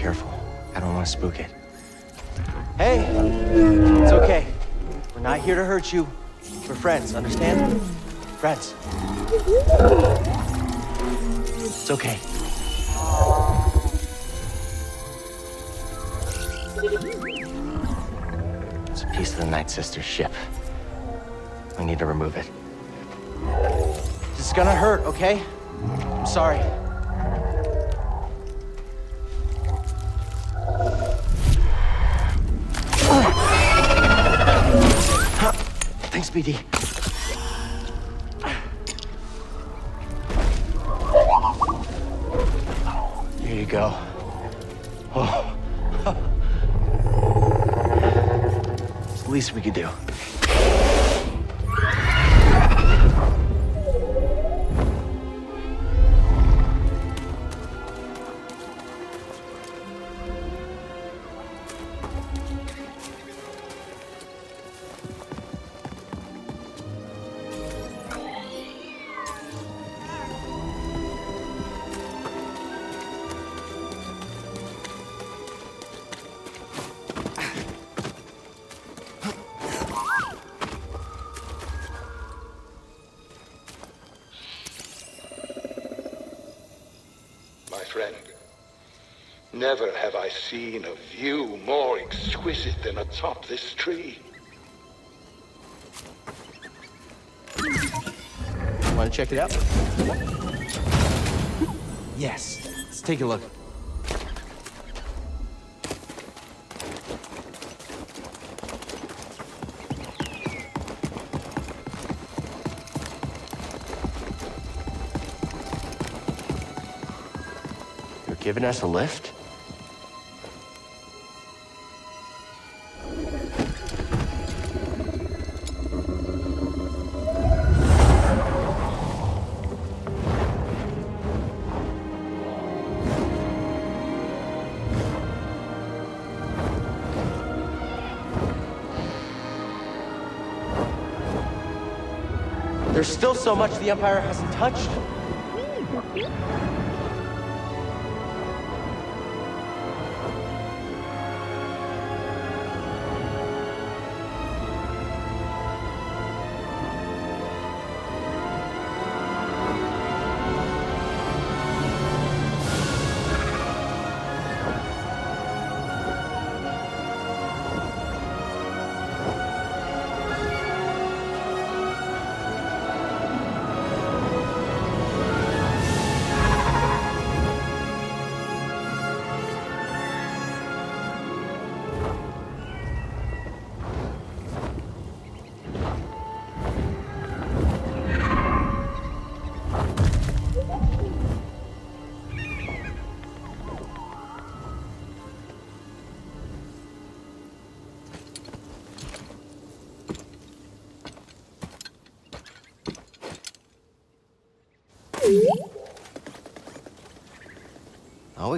careful. I don't want to spook it. Hey! It's okay. We're not here to hurt you. We're friends, understand? Friends. It's okay. It's a piece of the Night Sister's ship. We need to remove it. This is gonna hurt, okay? I'm sorry. BD. Here you go. Oh. It's the least we could do. Seen a view more exquisite than atop this tree. Want to check it out? Yes. Let's take a look. You're giving us a lift? There's still so much the Empire hasn't touched.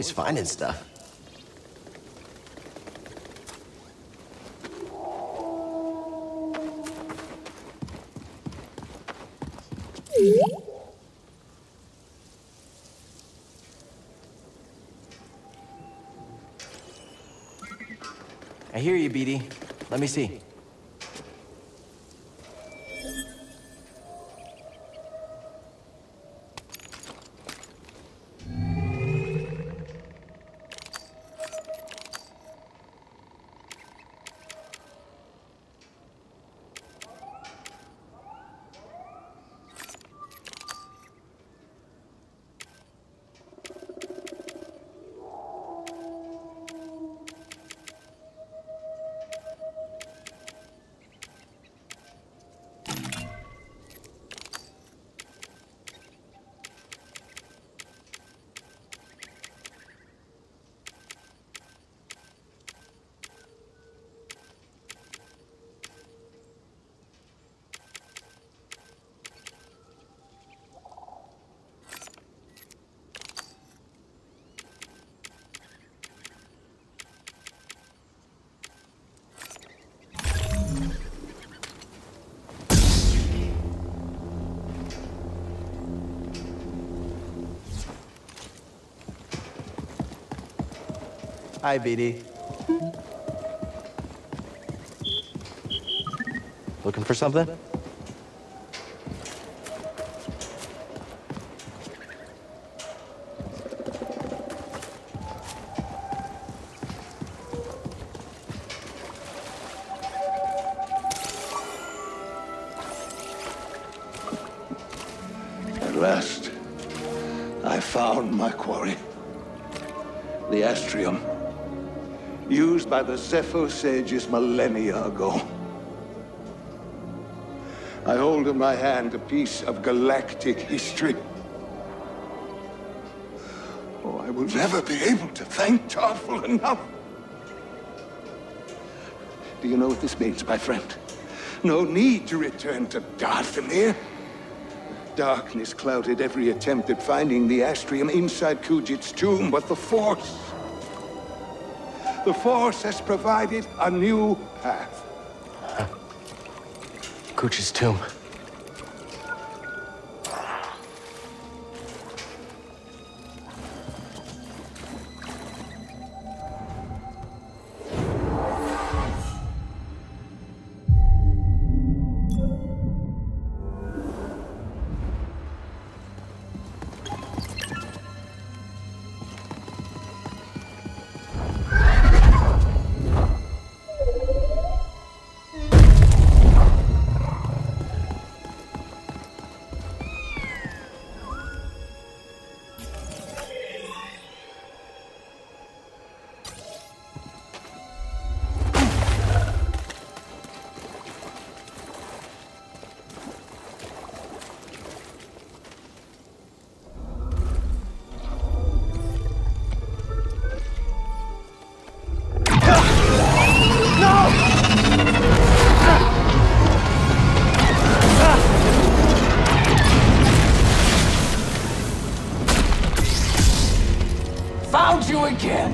Always finding stuff. I hear you, BD. Let me see. Hi, BD. Looking for something? At last, I found my quarry. The Astrium. Used by the Zeffo sages millennia ago. I hold in my hand a piece of galactic history. Oh, I will never be able to thank Tarfful enough. Do you know what this means, my friend? No need to return to Dathomir. Darkness clouded every attempt at finding the Astrium inside Kujet's tomb, but the Force... The Force has provided a new path. Cooch's tomb.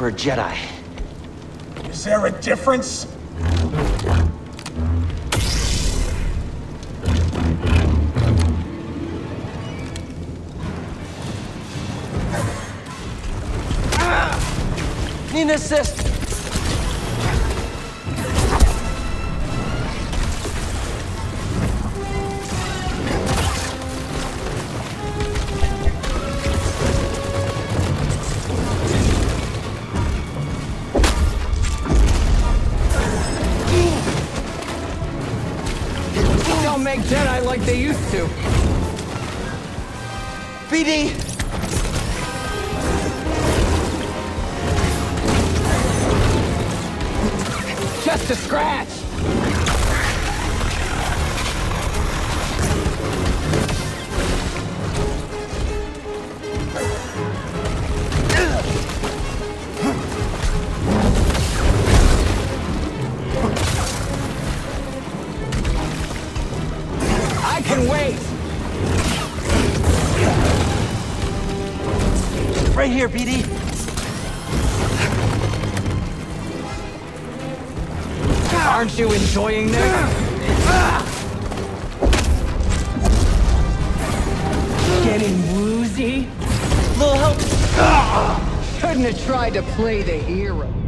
For a Jedi? Is there a difference? Need an make Jedi like they used to. BD! Just a scratch. Wait. Right here, BD. Aren't you enjoying this? Getting woozy? Little help. Couldn't have tried to play the hero.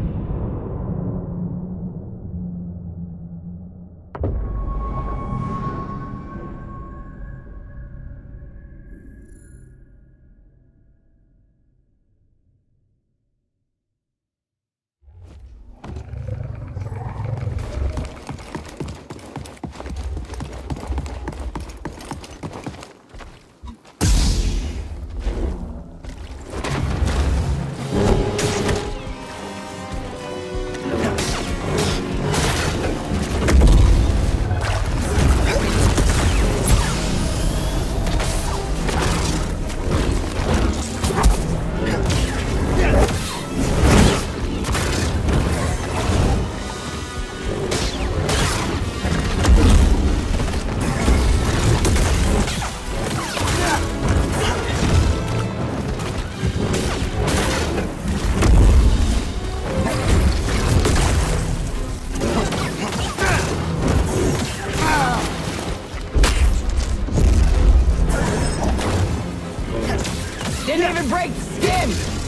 Break skin!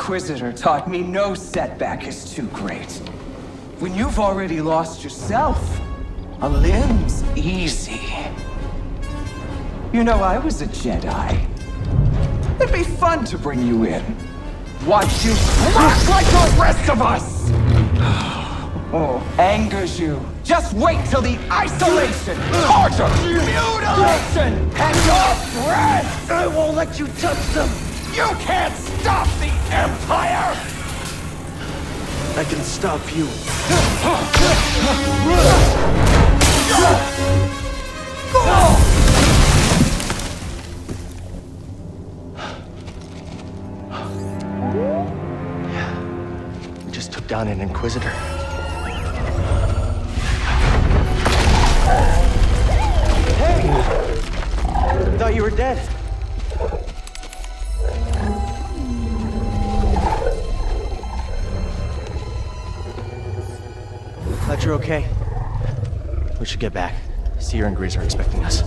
Inquisitor taught me no setback is too great. When you've already lost yourself, a limb's easy. You know, I was a Jedi. It'd be fun to bring you in. Watch you smash like the rest of us! Oh, angers you. Just wait till the isolation, torture, mutilation, and your breath! I won't let you touch them! You can't stop the Empire! I can stop you. We just took down an Inquisitor. Hey! Thought you were dead. Glad you're okay. We should get back. Cere and Greez are expecting us.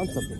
Found something.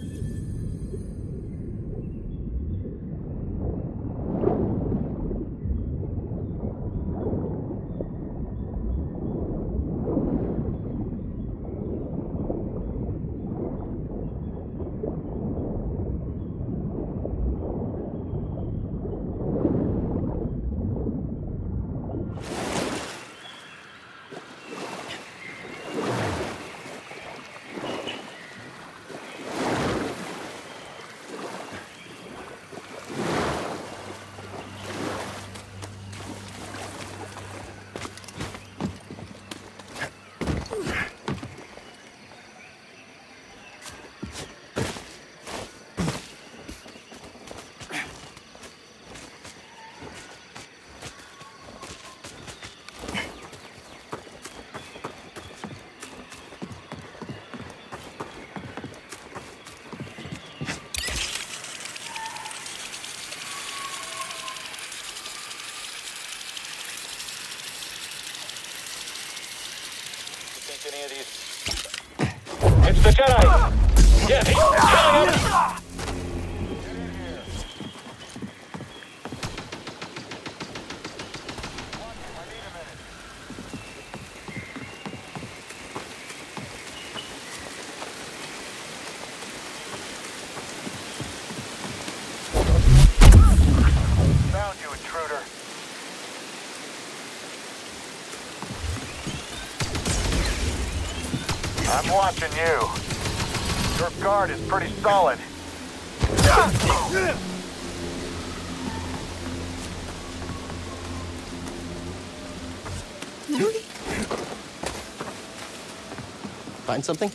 Any of these... It's the Jedi! Yeah, he's us! Found you, intruder. I'm watching you. Your guard is pretty solid. Find something?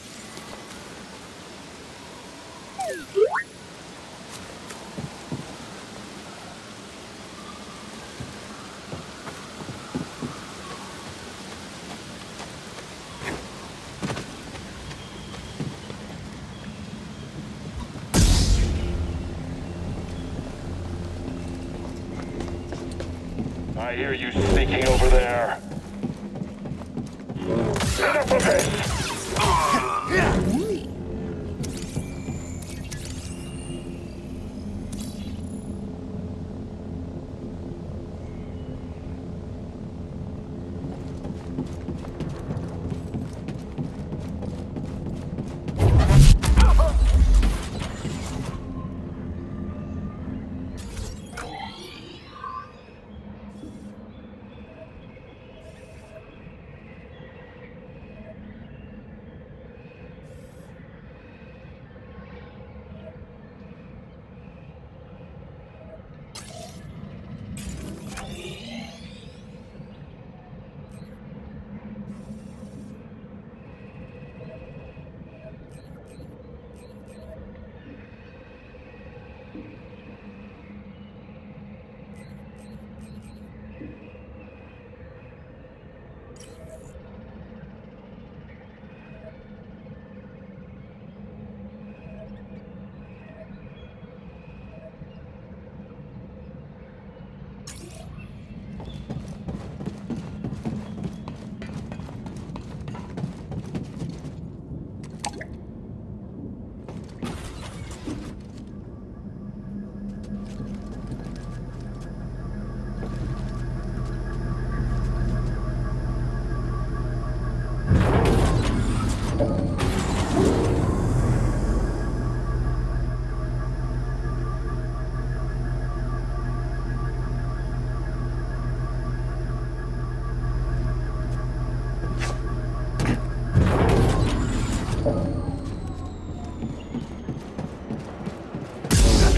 I hear you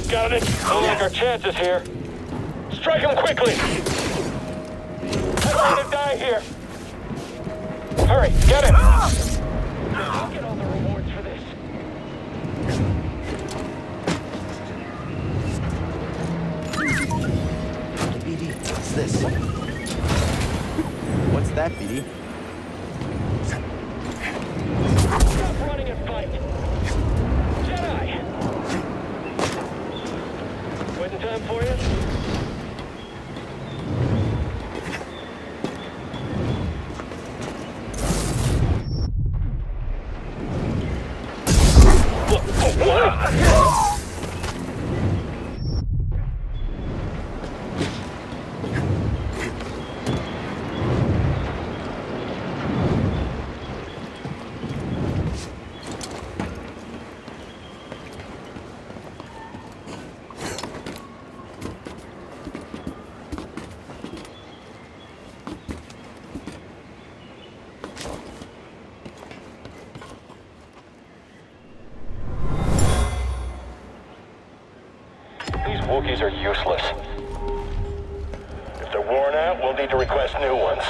Got it. Don't like our chances here. Strike him quickly! I'm gonna die here! Hurry, get him! I'll get all the rewards for this. BD, what's this? What's that, BD? Waiting time for you? Wookiees are useless. If they're worn out, we'll need to request new ones.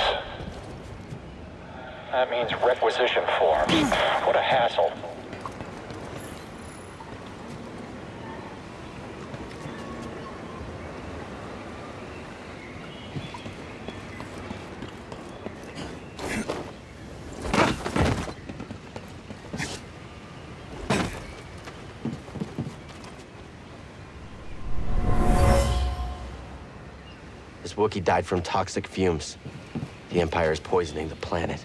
That means requisition forms. What a hassle. This Wookiee died from toxic fumes. The Empire is poisoning the planet.